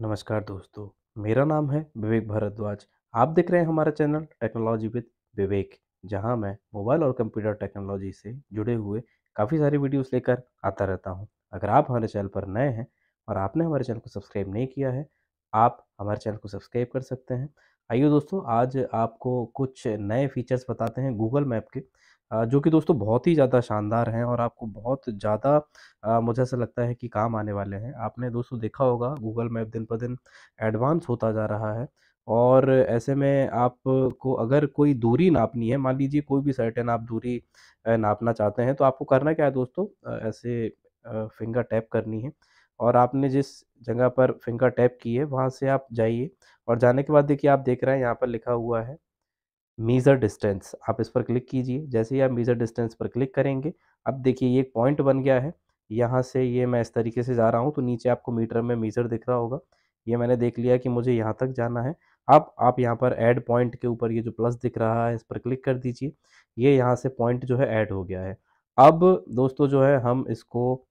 नमस्कार दोस्तों, मेरा नाम है विवेक भारद्वाज। आप देख रहे हैं हमारा चैनल टेक्नोलॉजी विद विवेक, जहाँ मैं मोबाइल और कंप्यूटर टेक्नोलॉजी से जुड़े हुए काफ़ी सारे वीडियोस लेकर आता रहता हूँ। अगर आप हमारे चैनल पर नए हैं और आपने हमारे चैनल को सब्सक्राइब नहीं किया है, आप हमारे चैनल को सब्सक्राइब कर सकते हैं। आइए दोस्तों, आज आपको कुछ नए फीचर्स बताते हैं गूगल मैप के। जो कि दोस्तों बहुत ही ज़्यादा शानदार हैं और आपको बहुत ज़्यादा मुझे ऐसा लगता है कि काम आने वाले हैं। आपने दोस्तों देखा होगा गूगल मैप दिन-ब-दिन एडवांस होता जा रहा है और ऐसे में आपको अगर कोई दूरी नापनी है, मान लीजिए कोई भी सर्टेन आप दूरी नापना चाहते हैं, तो आपको करना क्या है दोस्तों ऐसे फिंगर टैप करनी है और आपने जिस जगह पर फिंगर टैप की है, वहाँ से आप जाइए और जाने के बाद देखिए आप देख रहे हैं यहाँ पर लिखा हुआ है मीज़र डिस्टेंस आप इस पर क्लिक कीजिए। जैसे ही आप मीज़र डिस्टेंस पर क्लिक करेंगे, अब देखिए ये एक पॉइंट बन गया है। यहाँ से ये मैं इस तरीके से जा रहा हूँ तो नीचे आपको मीटर में मीज़र दिख रहा होगा। ये मैंने देख लिया कि मुझे यहाँ तक जाना है। अब आप यहाँ पर ऐड पॉइंट के ऊपर ये जो प्लस दिख रहा है, इस पर क्लिक कर दीजिए। ये यहाँ से पॉइंट जो है ऐड हो गया है। अब दोस्तों जो है, हम इसको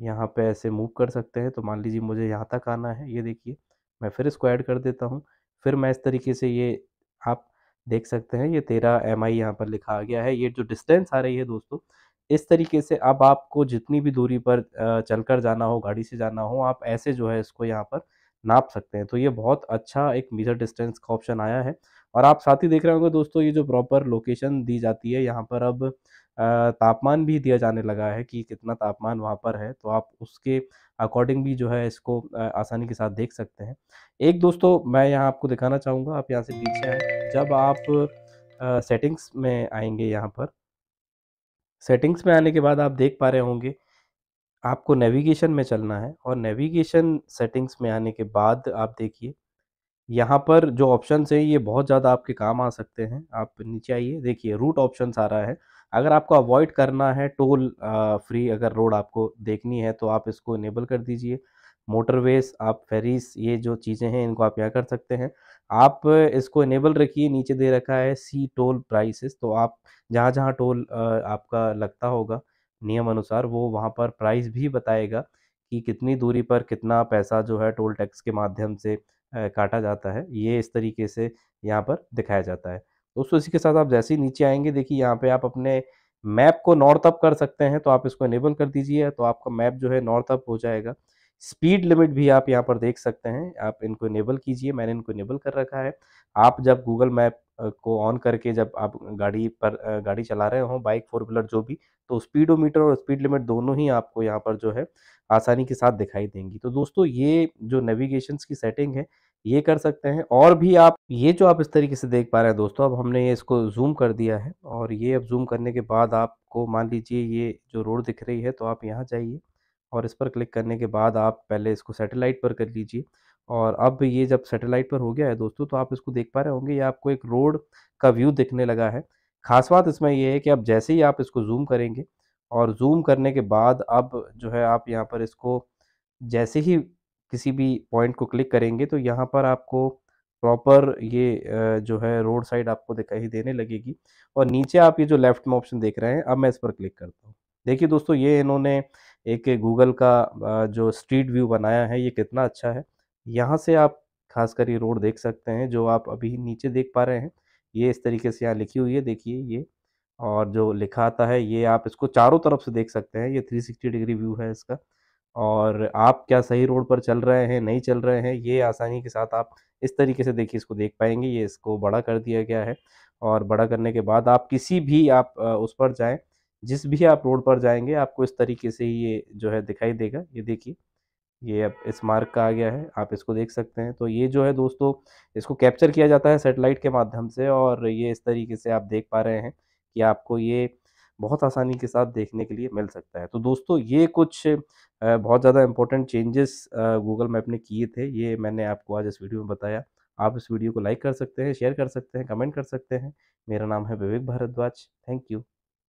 यहाँ पे ऐसे मूव कर सकते हैं। तो मान लीजिए मुझे यहाँ तक आना है। ये देखिए, मैं फिर इसको ऐड कर देता हूँ। फिर मैं इस तरीके से ये आप देख सकते हैं ये तेरह एम आई यहाँ पर लिखा गया है। ये जो डिस्टेंस आ रही है दोस्तों, इस तरीके से अब आपको जितनी भी दूरी पर चलकर जाना हो, गाड़ी से जाना हो, आप ऐसे जो है इसको यहाँ पर नाप सकते हैं। तो ये बहुत अच्छा एक मीज़र डिस्टेंस का ऑप्शन आया है और आप साथ ही देख रहे होंगे दोस्तों ये जो प्रॉपर लोकेशन दी जाती है यहाँ पर अब तापमान भी दिया जाने लगा है कि कितना तापमान वहाँ पर है, तो आप उसके अकॉर्डिंग भी जो है इसको आसानी के साथ देख सकते हैं। एक दोस्तों मैं यहाँ आपको दिखाना चाहूँगा, आप यहाँ से पीछे आएँ, जब आप सेटिंग्स में आएँगे यहाँ पर, सेटिंग्स में आने के बाद आप देख पा रहे होंगे, आपको नेविगेशन में चलना है और नेविगेशन सेटिंग्स में आने के बाद आप देखिए, यहाँ पर जो ऑप्शन हैं ये बहुत ज़्यादा आपके काम आ सकते हैं। आप नीचे आइए, देखिए रूट ऑप्शन आ रहा है। अगर आपको अवॉइड करना है टोल फ्री अगर रोड आपको देखनी है तो आप इसको इनेबल कर दीजिए। मोटरवेज़, आप फेरीज़ ये जो चीज़ें हैं इनको आप यहाँ कर सकते हैं। आप इसको इनेबल रखिए, नीचे दे रखा है सी टोल प्राइसेस तो आप जहाँ-जहाँ टोल आपका लगता होगा नियम अनुसार वो वहाँ पर प्राइस भी बताएगा कि कितनी दूरी पर कितना पैसा जो है टोल टैक्स के माध्यम से काटा जाता है। ये इस तरीके से यहाँ पर दिखाया जाता है। दोस्तों इसी के साथ आप जैसे ही नीचे आएँगे देखिए यहाँ पे आप अपने मैप को नॉर्थ अप कर सकते हैं, तो आप इसको इनेबल कर दीजिए तो आपका मैप जो है नॉर्थ अप हो जाएगा। स्पीड लिमिट भी आप यहाँ पर देख सकते हैं, आप इनको इनेबल कीजिए, मैंने इनको इनेबल कर रखा है। आप जब गूगल मैप को ऑन करके जब आप गाड़ी पर गाड़ी चला रहे हो बाइक, फ़ोर व्हीलर जो भी, तो स्पीडोमीटर और स्पीड लिमिट दोनों ही आपको यहाँ पर जो है आसानी के साथ दिखाई देंगी। तो दोस्तों ये जो नेविगेशन की सेटिंग है, ये कर सकते हैं और भी आप ये जो आप इस तरीके से देख पा रहे हैं दोस्तों, अब हमने ये इसको ज़ूम कर दिया है और ये अब ज़ूम करने के बाद आपको मान लीजिए ये जो रोड दिख रही है, तो आप यहाँ जाइए और इस पर क्लिक करने के बाद आप पहले इसको सैटेलाइट पर कर लीजिए और अब ये जब सैटेलाइट पर हो गया है दोस्तों, तो आप इसको देख पा रहे होंगे, ये आपको एक रोड का व्यू दिखने लगा है। ख़ास बात इसमें ये है कि अब जैसे ही आप इसको ज़ूम करेंगे और ज़ूम करने के बाद अब जो है आप यहाँ पर इसको जैसे ही किसी भी पॉइंट को क्लिक करेंगे, तो यहाँ पर आपको प्रॉपर ये जो है रोड साइड आपको दिखाई देने लगेगी और नीचे आप ये जो लेफ़्ट में ऑप्शन देख रहे हैं, अब मैं इस पर क्लिक करता हूँ। देखिए दोस्तों, ये इन्होंने एक गूगल का जो स्ट्रीट व्यू बनाया है, ये कितना अच्छा है। यहाँ से आप खासकर ये रोड देख सकते हैं, जो आप अभी नीचे देख पा रहे हैं। ये इस तरीके से यहाँ लिखी हुई है, देखिए ये और जो लिखा आता है, ये आप इसको चारों तरफ़ से देख सकते हैं। ये 360 डिग्री व्यू है इसका और आप क्या सही रोड पर चल रहे हैं, नहीं चल रहे हैं, ये आसानी के साथ आप इस तरीके से देखिए इसको देख पाएँगे ये इसको बड़ा कर दिया गया है और बड़ा करने के बाद आप किसी भी आप उस पर जाएँ, जिस भी आप रोड पर जाएँगे, आपको इस तरीके से ये जो है दिखाई देगा। ये देखिए, ये अब इस मार्क का आ गया है, आप इसको देख सकते हैं। तो ये जो है दोस्तों, इसको कैप्चर किया जाता है सेटेलाइट के माध्यम से और ये इस तरीके से आप देख पा रहे हैं कि आपको ये बहुत आसानी के साथ देखने के लिए मिल सकता है। तो दोस्तों ये कुछ बहुत ज़्यादा इम्पोर्टेंट चेंजेस गूगल मैप ने किए थे, ये मैंने आपको आज इस वीडियो में बताया। आप इस वीडियो को लाइक कर सकते हैं, शेयर कर सकते हैं, कमेंट कर सकते हैं। मेरा नाम है विवेक भारद्वाज। Thank you.